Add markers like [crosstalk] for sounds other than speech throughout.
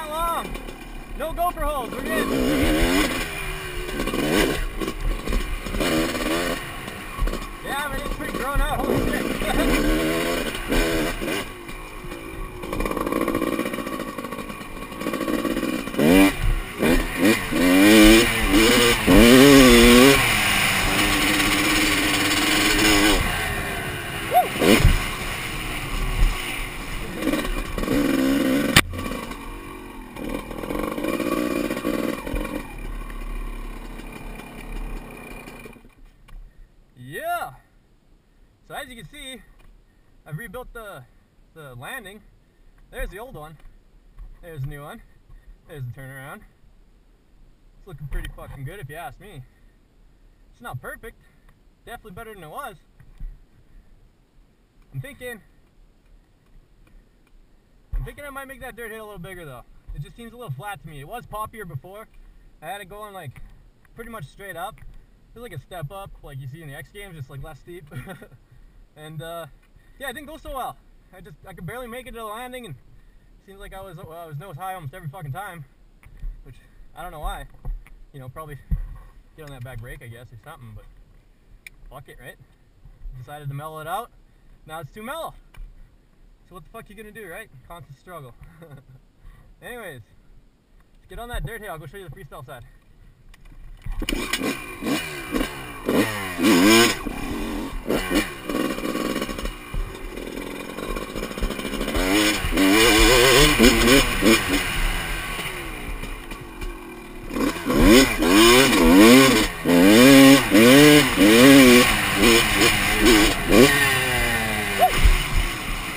that long. No gopher holes. We're good. Yeah, but it's pretty grown out. Holy shit. Yeah. So as you can see, I've rebuilt the the landing. There's the old one. There's the new one. There's the turnaround. It's looking pretty fucking good if you ask me. It's not perfect. Definitely better than it was. I'm thinking I'm thinking I might make that dirt hit a little bigger though. It just seems a little flat to me. It was poppier before. I had it going like pretty much straight up. It's like a step up, like you see in the X Games, just like less steep. [laughs] and uh, yeah, it didn't go so well. I just I could barely make it to the landing, and seems like I was well, I was nose high almost every fucking time, which I don't know why. You know, probably get on that back brake, I guess, or something. But fuck it, right? Decided to mellow it out. Now it's too mellow. So what the fuck you gonna do, right? Constant struggle. [laughs] Anyways, let's get on that dirt hill. I'll go show you the freestyle side.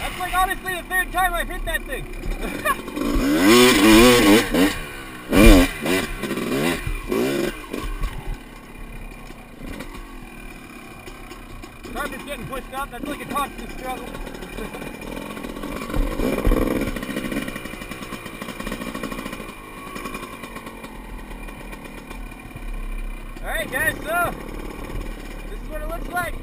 That's like honestly the third time I've hit that thing. Carpet's getting pushed up. That's like a constant struggle. Alright guys, so this is what it looks like.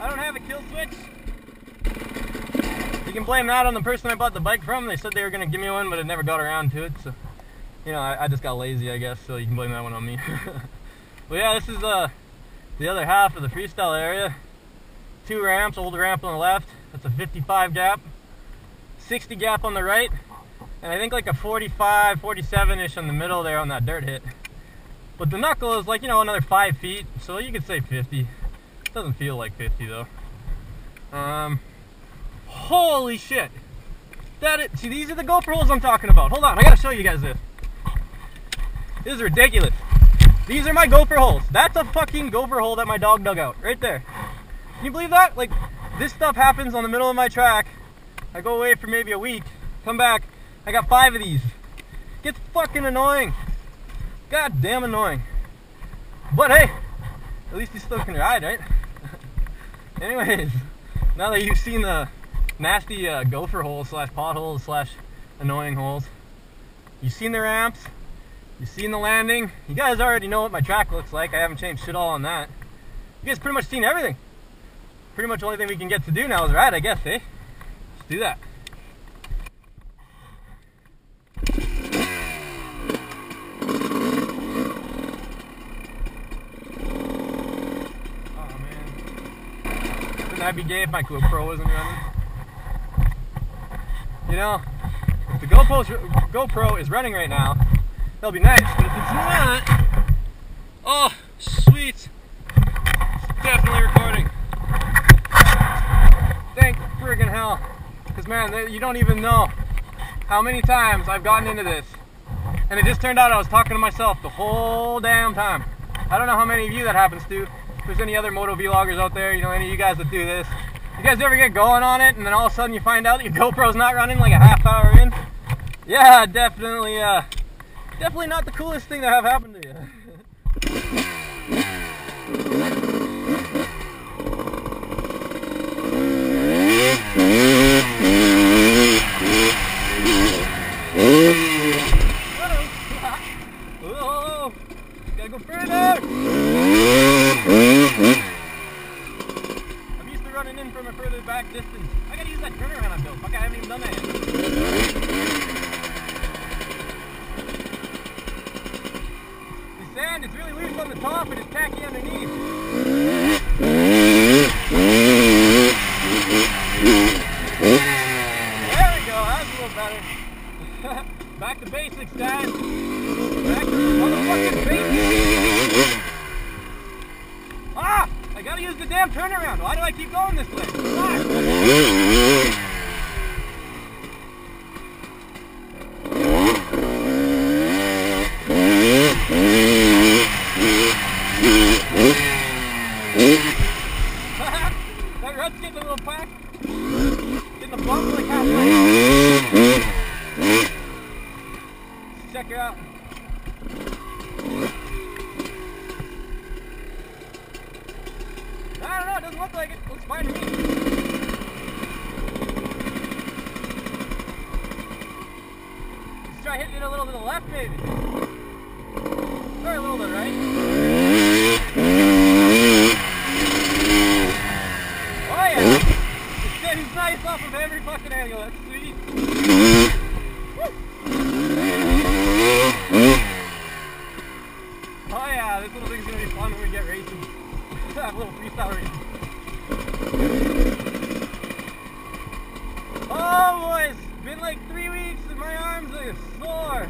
I don't have a kill switch. You can blame that on the person I bought the bike from. They said they were going to give me one, but I never got around to it. So, you know, I, I just got lazy, I guess. So you can blame that one on me. [laughs] well, yeah, this is uh, the other half of the freestyle area. Two ramps, old ramp on the left. That's a 55 gap. 60 gap on the right. And I think like a 45, 47-ish on the middle there on that dirt hit. But the knuckle is like, you know, another 5 feet. So you could say 50. Doesn't feel like 50 though. Um, holy shit. That it, see these are the gopher holes I'm talking about. Hold on, I gotta show you guys this. This is ridiculous. These are my gopher holes. That's a fucking gopher hole that my dog dug out, right there. Can you believe that? Like, this stuff happens on the middle of my track. I go away for maybe a week, come back, I got five of these. Gets fucking annoying. God damn annoying. But hey, at least you still can ride, right? [laughs] Anyways, now that you've seen the nasty uh, gopher holes slash potholes slash annoying holes, you've seen the ramps, you've seen the landing, you guys already know what my track looks like. I haven't changed shit all on that. You guys pretty much seen everything. Pretty much the only thing we can get to do now is ride, I guess, eh? Let's do that. Oh man. Wouldn't that be gay if my GoPro wasn't running? You know, if the GoPro's, GoPro is running right now, That'll be nice, but if it's not, oh, sweet. It's definitely recording. Thank friggin' hell. Because, man, you don't even know how many times I've gotten into this. And it just turned out I was talking to myself the whole damn time. I don't know how many of you that happens to. If there's any other moto vloggers out there, you know, any of you guys that do this. You guys ever get going on it and then all of a sudden you find out your GoPro's not running like a half hour in? Yeah, definitely, uh, definitely not the coolest thing to have happen to you. [laughs] Running in from a further back distance. I gotta use that turnaround I built. Fuck, I haven't even done that yet. The loose on the top and it's tacky underneath. There we go, that's a little better. Back to basics, guys. Back to motherfucking basics. Ah! I gotta use the damn turnaround. Why do I keep going this way? Fuck! that rut's getting a little pack. Getting a bump like halfway. Let's check her out. I don't know, it doesn't look like it. Looks fine to me. Let's try hitting it a little to the left, maybe. Or a little the right. Oh yeah! It's getting nice off of every fucking angle. That's sweet. Oh yeah, this little thing's gonna be fun when we get racing. [laughs] Have a little freestyle. Oh boys, been like three weeks and my arms are sore.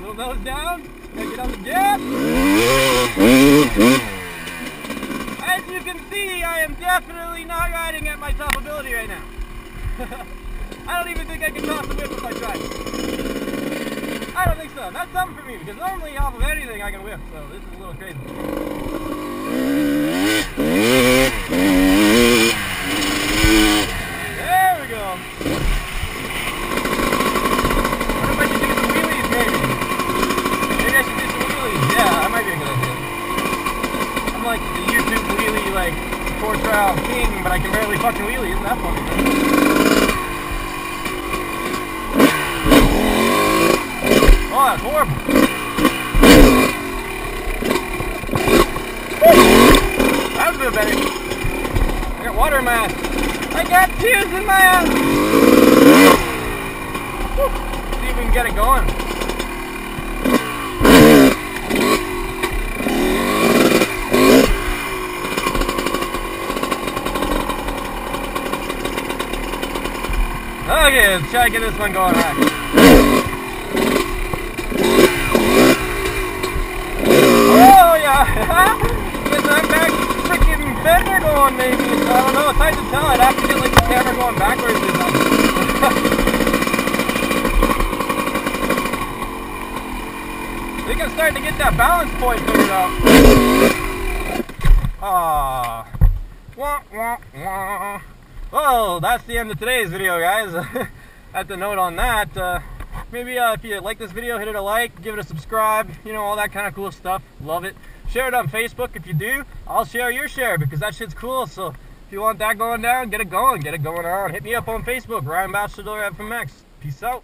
little nose down, gotta get on the gas. As you can see, I am definitely not riding at my top ability right now. [laughs] I don't even think I can toss the whip if I tried. I don't think so. That's something for me because normally off of anything I can whip, so this is a little crazy. There we go. What if I should do some wheelies maybe? Maybe I should do some wheelies. Yeah, that might be a good idea. I'm like the YouTube wheelie, like, four trial king, but I can barely fucking wheelie. Isn't that funny? Oh, that's horrible. That was a bit better. I got water in my eyes. I got tears in my eyes. Whew. See if we can get it going. Okay, let's try to get this one going right. Oh yeah! Get that back bender going maybe. I don't know, it's hard to tell. I'd have to get like the camera going backwards or something. [laughs] Starting to get that balance point figured out. Ah. Wah, wah, wah. Well, that's the end of today's video, guys. [laughs] At the note on that, uh, maybe uh, if you like this video, hit it a like, give it a subscribe, you know, all that kind of cool stuff. Love it. Share it on Facebook. If you do, I'll share your share because that shit's cool. So if you want that going down, get it going. Get it going on. Hit me up on Facebook, Ryan Bacheldor FMX. Peace out.